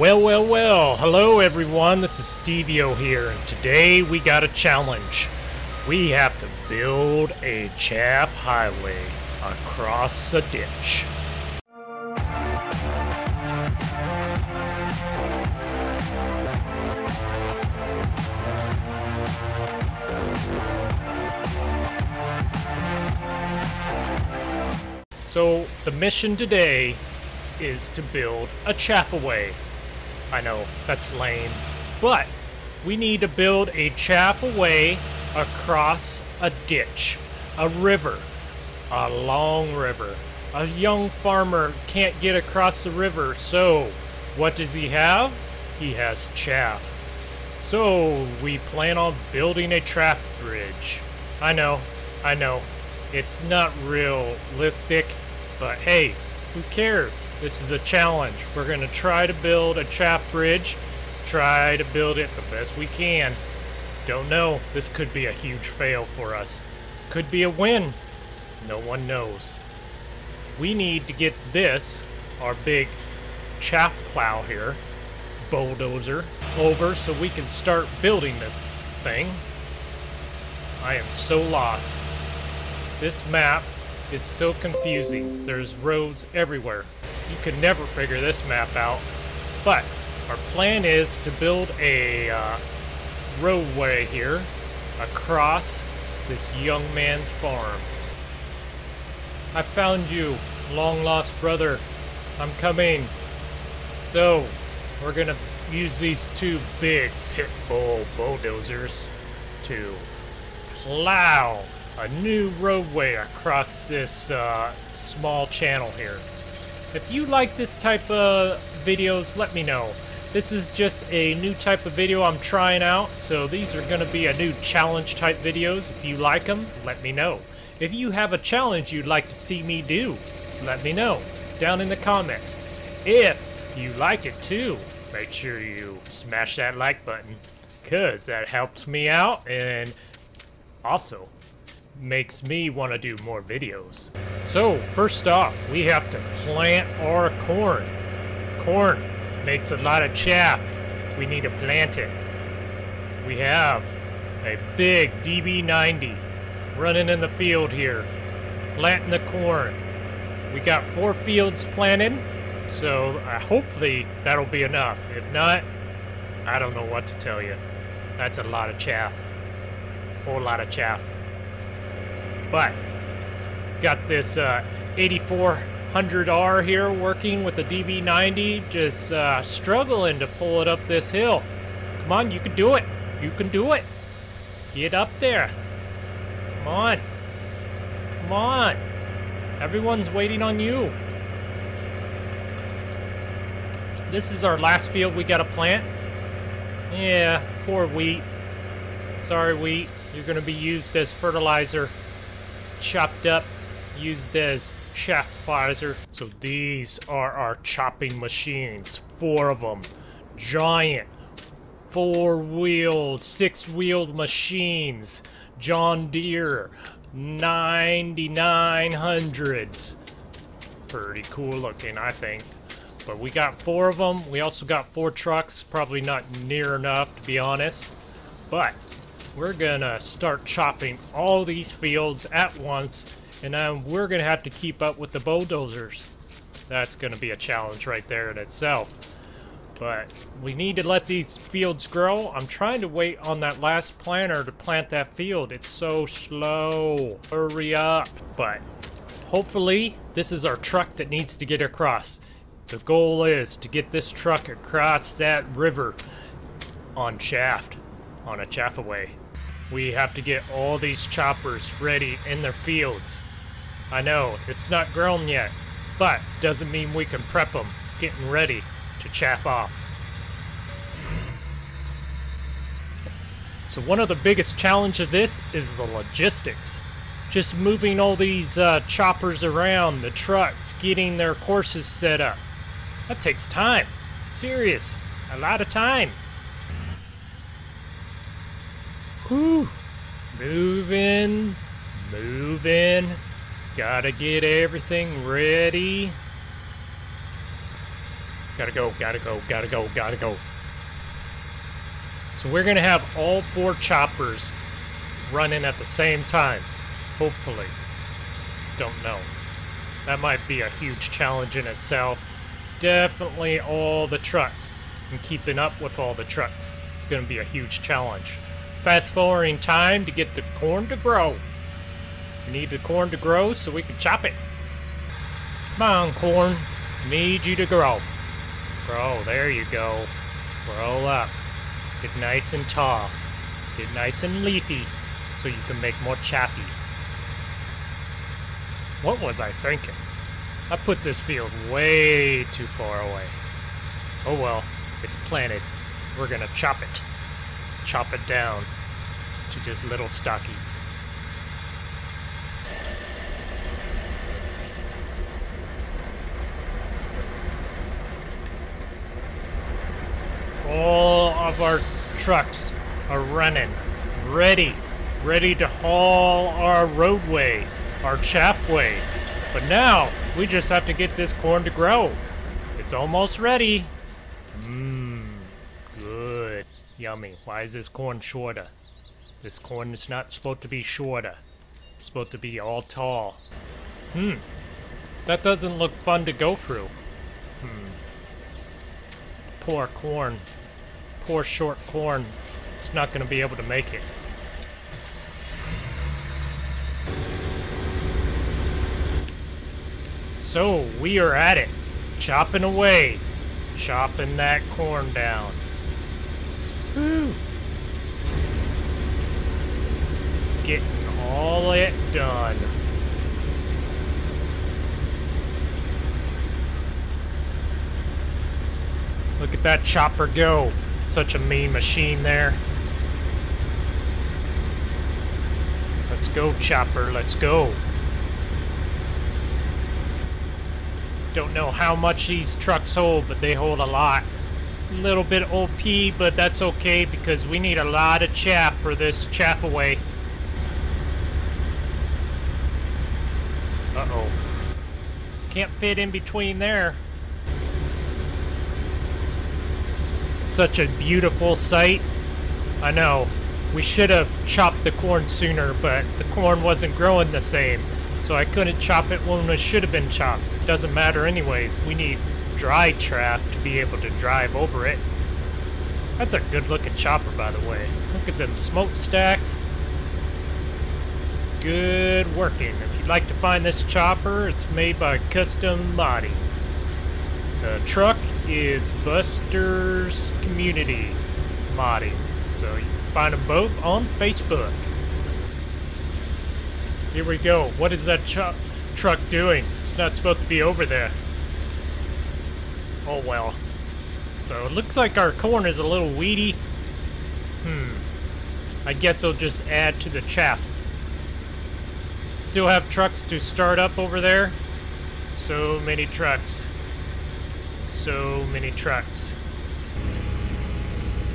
Well, well, well. Hello, everyone. This is Stevio here, and today we got a challenge. We have to build a chaff highway across a ditch. So, the mission today is to build a chaffaway. I know, that's lame. But we need to build a chaffaway across a ditch, a river, a long river. A young farmer can't get across the river, so what does he have? He has chaff. So we plan on building a trap bridge. I know, I know, it's not realistic, but hey, who cares? This is a challenge. We're going to try to build a chaff bridge, try to build it the best we can. Don't know. This could be a huge fail for us. Could be a win. No one knows. We need to get this, our big chaff plow here, bulldozer, over so we can start building this thing. I am so lost. This map is so confusing. There's roads everywhere. You could never figure this map out. But our plan is to build a uh, roadway here across this young man's farm. I found you, long lost brother. I'm coming. So, we're gonna use these two big pit bull bulldozers to plow a new roadway across this uh, small channel here. If you like this type of videos, let me know. This is just a new type of video I'm trying out, so these are going to be a new challenge type videos. If you like them, let me know. If you have a challenge you'd like to see me do, let me know down in the comments. If you like it too, make sure you smash that like button, because that helps me out, and also, makes me want to do more videos. So, first off, we have to plant our corn. Corn makes a lot of chaff. We need to plant it. We have a big DB90 running in the field here, planting the corn. We got four fields planted, so uh, hopefully that'll be enough. If not, I don't know what to tell you. That's a lot of chaff. A whole lot of chaff. But got this uh, 8400R here working with the DB90, just uh, struggling to pull it up this hill. Come on, you can do it. You can do it. Get up there. Come on. Come on. Everyone's waiting on you. This is our last field we got to plant. Yeah, poor wheat. Sorry, wheat. You're going to be used as fertilizer chopped up, used as chaff fertilizer. So these are our chopping machines, four of them, giant, four-wheeled, six-wheeled machines, John Deere, 9900s. Pretty cool looking, I think. But we got four of them. We also got four trucks. Probably not near enough, to be honest. But we're gonna start chopping all these fields at once and then we're gonna have to keep up with the bulldozers. That's gonna be a challenge right there in itself. But we need to let these fields grow. I'm trying to wait on that last planter to plant that field. It's so slow. Hurry up. But hopefully this is our truck that needs to get across. The goal is to get this truck across that river on chaff on a chaffaway we have to get all these choppers ready in their fields. I know, it's not grown yet, but doesn't mean we can prep them, getting ready to chaff off. So one of the biggest challenge of this is the logistics. Just moving all these uh, choppers around, the trucks, getting their courses set up. That takes time. Serious. A lot of time. Whew. Moving, moving. Gotta get everything ready. Gotta go, gotta go, gotta go, gotta go. So we're gonna have all four choppers running at the same time. Hopefully. Don't know. That might be a huge challenge in itself. Definitely all the trucks and keeping up with all the trucks. It's gonna be a huge challenge. Fast forwarding time to get the corn to grow. We need the corn to grow so we can chop it. Come on, corn. Need you to grow. Grow, there you go. Grow up. Get nice and tall. Get nice and leafy so you can make more chaffy. What was I thinking? I put this field way too far away. Oh well, it's planted. We're gonna chop it. Chop it down to just little stockies. All of our trucks are running, ready, ready to haul our roadway, our chaffway. But now, we just have to get this corn to grow. It's almost ready. Mmm, good. Yummy. Why is this corn shorter? This corn is not supposed to be shorter. It's supposed to be all tall. Hmm. That doesn't look fun to go through. Hmm. Poor corn. Poor short corn. It's not going to be able to make it. So, we are at it. Chopping away. Chopping that corn down. Whew. Getting all it done. Look at that chopper go. Such a mean machine there. Let's go, chopper. Let's go. Don't know how much these trucks hold, but they hold a lot. Little bit OP, but that's okay because we need a lot of chaff for this chaff away. Uh-oh. Can't fit in between there. Such a beautiful sight. I know. We should have chopped the corn sooner, but the corn wasn't growing the same. So I couldn't chop it when it should have been chopped. Doesn't matter anyways. We need dry chaff to be able to drive over it. That's a good looking chopper, by the way. Look at them smokestacks. Good working. If you'd like to find this chopper, it's made by Custom Modding. The truck is Buster's Community Modding. So you can find them both on Facebook. Here we go. What is that truck doing? It's not supposed to be over there. Oh well. So it looks like our corn is a little weedy. Hmm. I guess it'll just add to the chaff. Still have trucks to start up over there. So many trucks. So many trucks.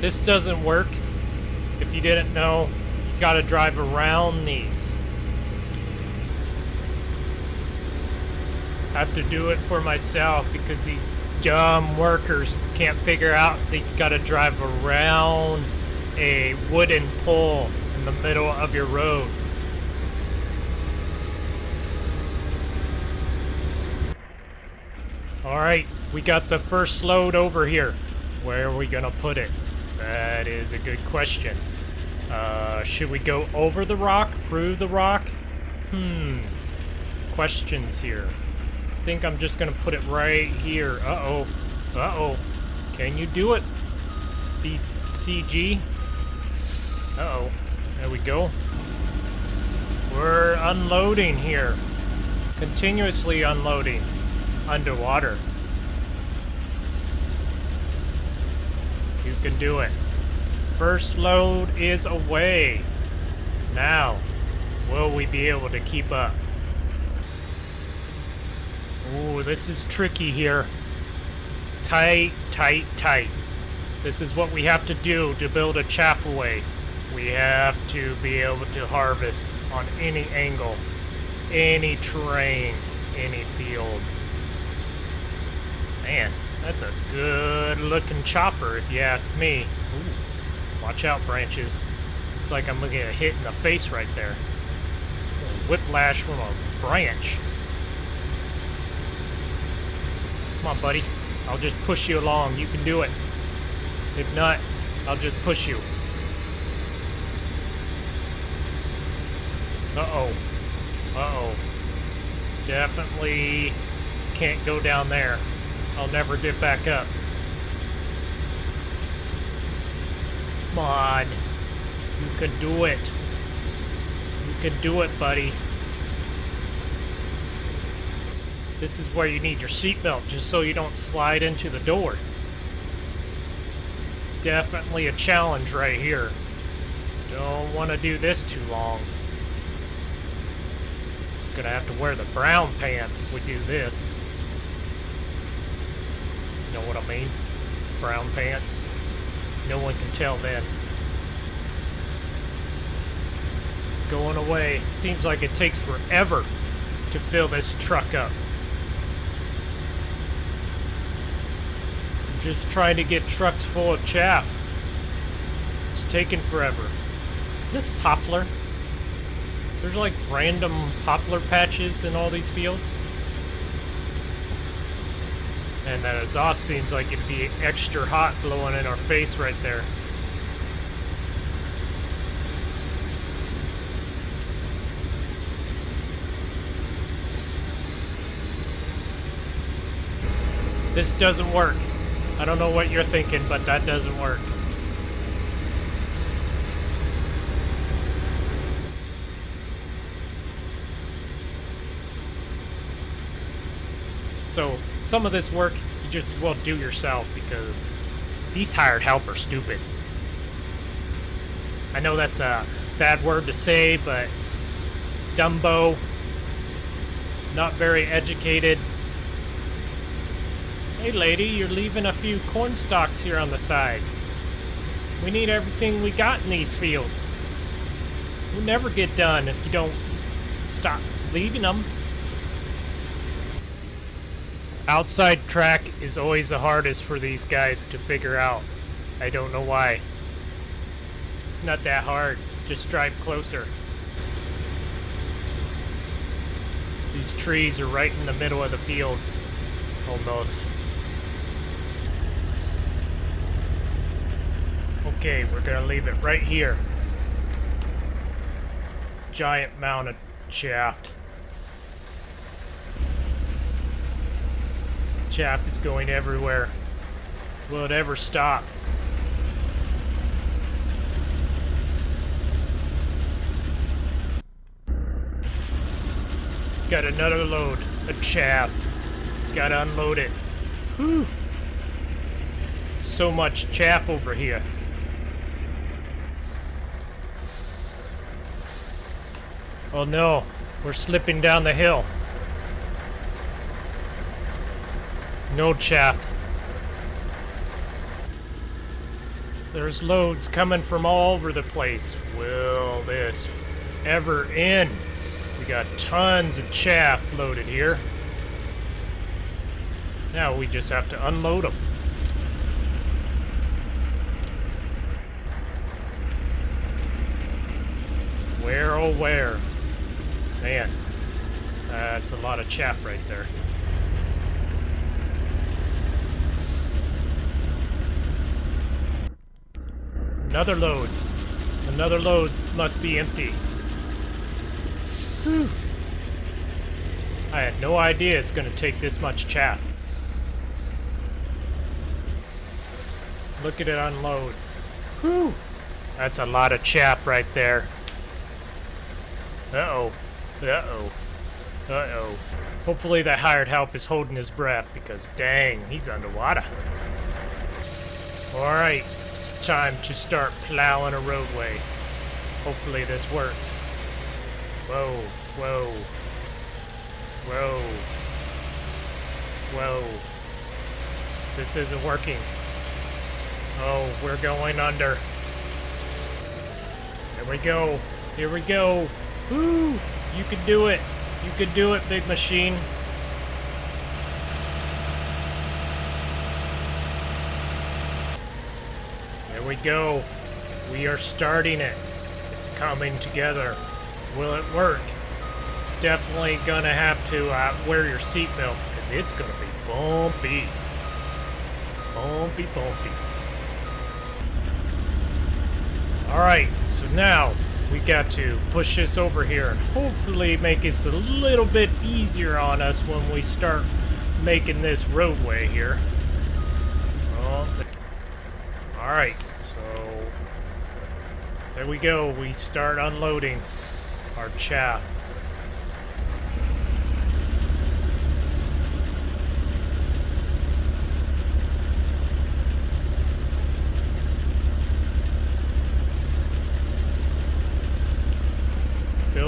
This doesn't work. If you didn't know, you gotta drive around these. have to do it for myself because these dumb workers can't figure out that you gotta drive around a wooden pole in the middle of your road. Alright, we got the first load over here. Where are we gonna put it? That is a good question. Uh, should we go over the rock, through the rock? Hmm. Questions here think I'm just gonna put it right here. Uh-oh. Uh-oh. Can you do it? BCG? Uh-oh. There we go. We're unloading here. Continuously unloading. Underwater. You can do it. First load is away. Now, will we be able to keep up? Ooh, this is tricky here. Tight, tight, tight. This is what we have to do to build a chaffaway. We have to be able to harvest on any angle, any terrain, any field. Man, That's a good looking chopper if you ask me. Ooh. Watch out, branches. It's like I'm gonna get hit in the face right there. Whiplash from a branch. Come on, buddy. I'll just push you along. You can do it. If not, I'll just push you. Uh-oh. Uh-oh. Definitely can't go down there. I'll never get back up. Come on. You can do it. You can do it, buddy. This is where you need your seatbelt, just so you don't slide into the door. Definitely a challenge right here. Don't want to do this too long. Gonna have to wear the brown pants if we do this. You know what I mean? Brown pants. No one can tell then. Going away. Seems like it takes forever to fill this truck up. Just trying to get trucks full of chaff. It's taking forever. Is this poplar? Is there like random poplar patches in all these fields? And that exhaust seems like it'd be extra hot blowing in our face right there. This doesn't work. I don't know what you're thinking, but that doesn't work. So, some of this work you just as well do yourself because these hired help are stupid. I know that's a bad word to say, but Dumbo, not very educated, Hey lady, you're leaving a few corn stalks here on the side. We need everything we got in these fields. We'll never get done if you don't stop leaving them. Outside track is always the hardest for these guys to figure out. I don't know why. It's not that hard. Just drive closer. These trees are right in the middle of the field. Almost. Okay, we're gonna leave it right here. Giant mounted shaft. Chaff is going everywhere. Will it ever stop? Got another load of chaff. Gotta unload it. Whew. So much chaff over here. Oh no, we're slipping down the hill. No chaff. There's loads coming from all over the place. Will this ever end? We got tons of chaff loaded here. Now we just have to unload them. Where oh where? Man, uh, that's a lot of chaff right there. Another load. Another load must be empty. Whew. I had no idea it's going to take this much chaff. Look at it unload. Whew. That's a lot of chaff right there. Uh-oh. Uh-oh. Uh-oh. Hopefully that hired help is holding his breath, because dang, he's underwater. Alright, it's time to start plowing a roadway. Hopefully this works. Whoa, whoa. Whoa. Whoa. This isn't working. Oh, we're going under. Here we go. Here we go. Woo! You can do it. You can do it, big machine. There we go. We are starting it. It's coming together. Will it work? It's definitely gonna have to uh, wear your seatbelt because it's gonna be bumpy. Bumpy, bumpy. Alright, so now we got to push this over here and hopefully make it a little bit easier on us when we start making this roadway here. Oh, Alright, so there we go. We start unloading our chaff.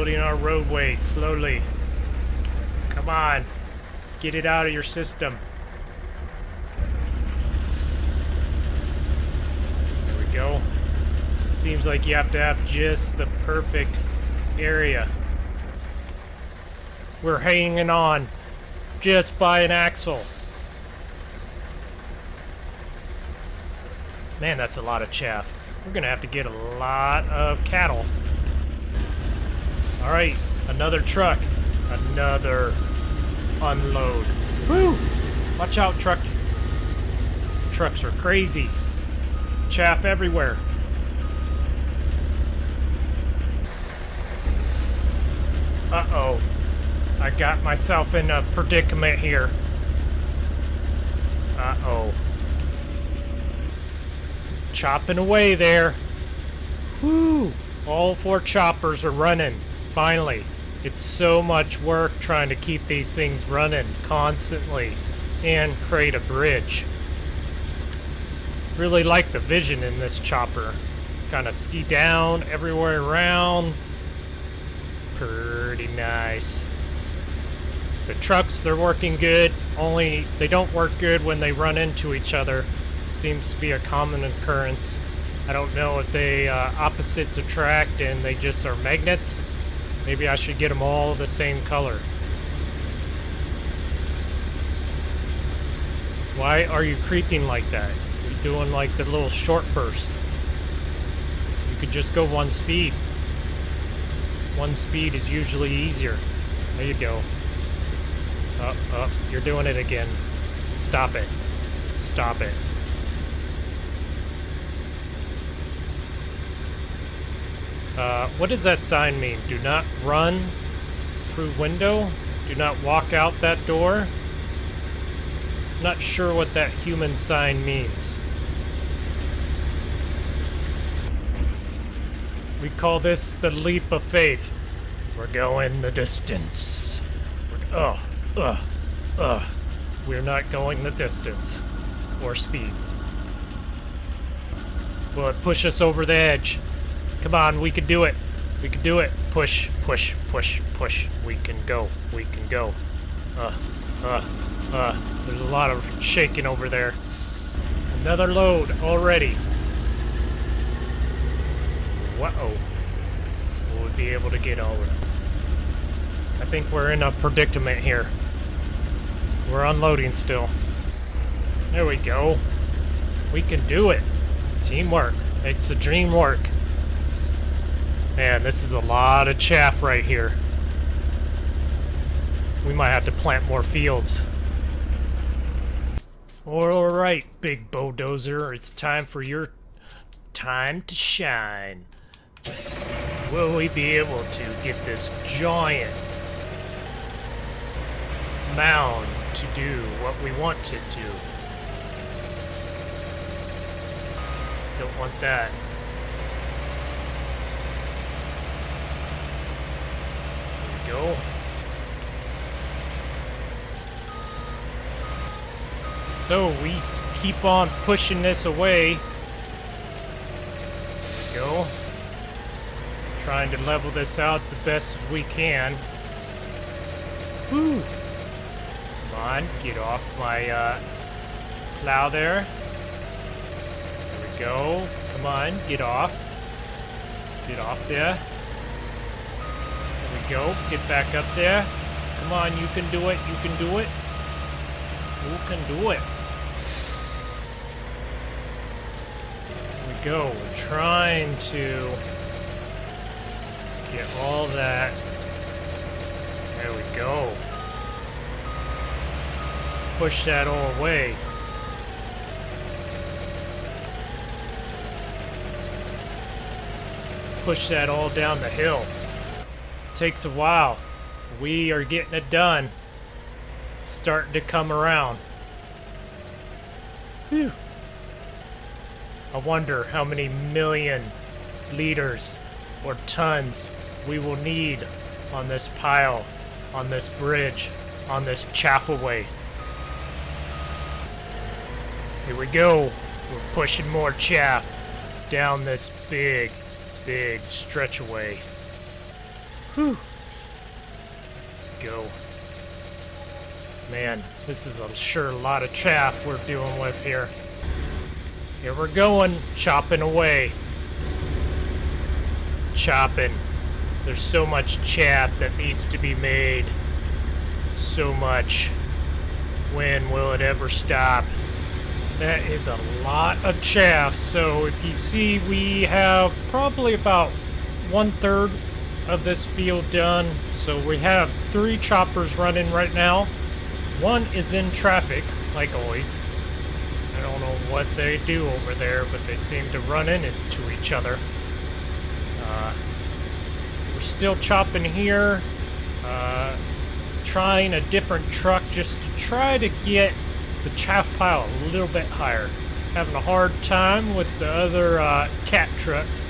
Building our roadway slowly. Come on. Get it out of your system. There we go. Seems like you have to have just the perfect area. We're hanging on just by an axle. Man, that's a lot of chaff. We're gonna have to get a lot of cattle. Alright, another truck. Another unload. Woo! Watch out, truck. Trucks are crazy. Chaff everywhere. Uh-oh. I got myself in a predicament here. Uh-oh. Chopping away there. Woo! All four choppers are running. Finally. It's so much work trying to keep these things running constantly and create a bridge. Really like the vision in this chopper. Kind of see down everywhere around. Pretty nice. The trucks, they're working good, only they don't work good when they run into each other. Seems to be a common occurrence. I don't know if they uh, opposites attract and they just are magnets. Maybe I should get them all the same color. Why are you creeping like that? You're doing like the little short burst. You could just go one speed. One speed is usually easier. There you go. Up, oh, up, oh, you're doing it again. Stop it. Stop it. Uh, what does that sign mean? Do not run through window? Do not walk out that door? Not sure what that human sign means. We call this the leap of faith. We're going the distance. Ugh, ugh, ugh. We're not going the distance. Or speed. Will it push us over the edge? Come on, we can do it. We can do it. Push, push, push, push. We can go. We can go. Uh, uh, uh. There's a lot of shaking over there. Another load already. Uh-oh. Will we be able to get over? I think we're in a predicament here. We're unloading still. There we go. We can do it. Teamwork makes the dream work. Man, this is a lot of chaff right here. We might have to plant more fields. Alright, big bulldozer, it's time for your time to shine. Will we be able to get this giant mound to do what we want it to? Don't want that. Go. So we keep on pushing this away. Go. Trying to level this out the best we can. Whoo! Come on, get off my uh, plow there. There we go. Come on, get off. Get off there go. Get back up there. Come on, you can do it. You can do it. Who can do it? We go. We're trying to get all that. There we go. Push that all away. Push that all down the hill. Takes a while. We are getting it done. It's starting to come around. Whew. I wonder how many million liters or tons we will need on this pile, on this bridge, on this chaffaway. Here we go. We're pushing more chaff down this big, big stretchaway. Whew. Go. Man, this is a sure a lot of chaff we're dealing with here. Here we're going, chopping away. Chopping. There's so much chaff that needs to be made. So much. When will it ever stop? That is a lot of chaff. So if you see, we have probably about one third of this field done. So we have three choppers running right now. One is in traffic, like always. I don't know what they do over there, but they seem to run into each other. Uh, we're still chopping here. Uh, trying a different truck just to try to get the chaff pile a little bit higher. Having a hard time with the other uh, cat trucks.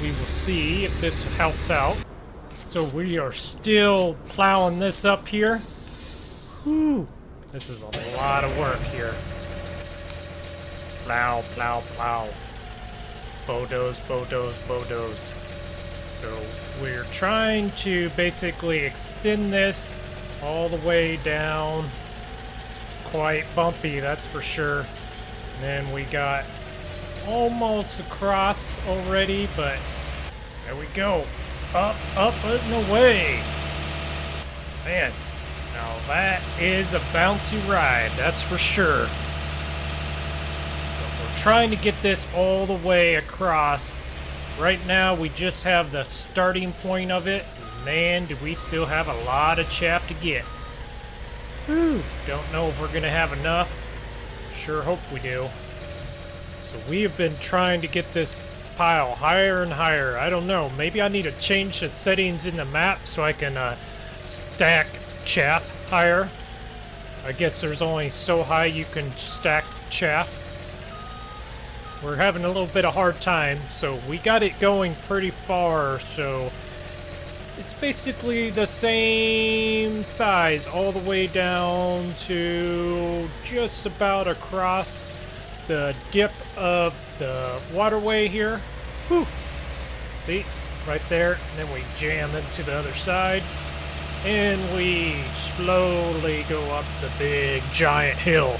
We will see if this helps out. So we are still plowing this up here. Whew. This is a lot of work here. Plow, plow, plow. Bodos, bodos, bodos. So we're trying to basically extend this all the way down. It's quite bumpy, that's for sure. And then we got almost across already, but there we go. Up, up, and away. Man, now that is a bouncy ride, that's for sure. But we're trying to get this all the way across. Right now we just have the starting point of it. Man, do we still have a lot of chaff to get. Whew, don't know if we're going to have enough. Sure hope we do. So we have been trying to get this pile higher and higher. I don't know. Maybe I need to change the settings in the map so I can uh, stack chaff higher. I guess there's only so high you can stack chaff. We're having a little bit of hard time, so we got it going pretty far, so it's basically the same size all the way down to just about across the dip of the waterway here. Whew. See? Right there. And then we jam into the other side. And we slowly go up the big giant hill.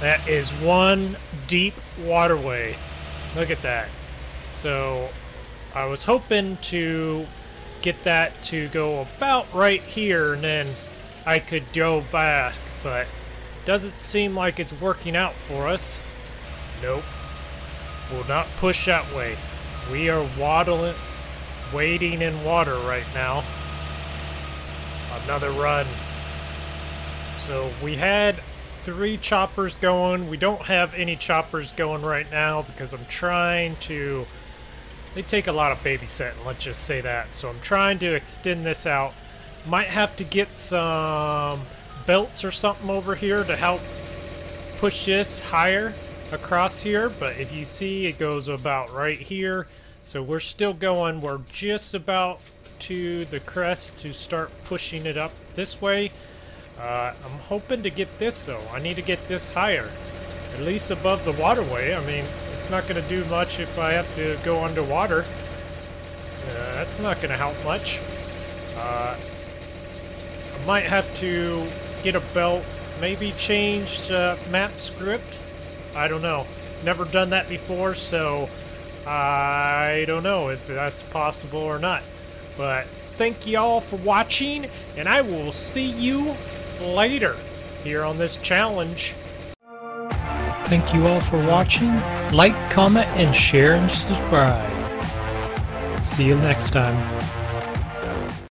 That is one deep waterway. Look at that. So I was hoping to get that to go about right here and then I could go back, but doesn't seem like it's working out for us. Nope. We'll not push that way. We are waddling, wading in water right now. Another run. So we had three choppers going. We don't have any choppers going right now because I'm trying to... They take a lot of babysitting, let's just say that. So I'm trying to extend this out. Might have to get some belts or something over here to help push this higher across here. But if you see, it goes about right here. So we're still going. We're just about to the crest to start pushing it up this way. Uh, I'm hoping to get this though. I need to get this higher. At least above the waterway. I mean, it's not going to do much if I have to go underwater. Uh, that's not going to help much. Uh, I might have to get a belt, maybe change uh, map script. I don't know. Never done that before, so I don't know if that's possible or not. But thank you all for watching, and I will see you later here on this challenge. Thank you all for watching. Like, comment, and share and subscribe. See you next time.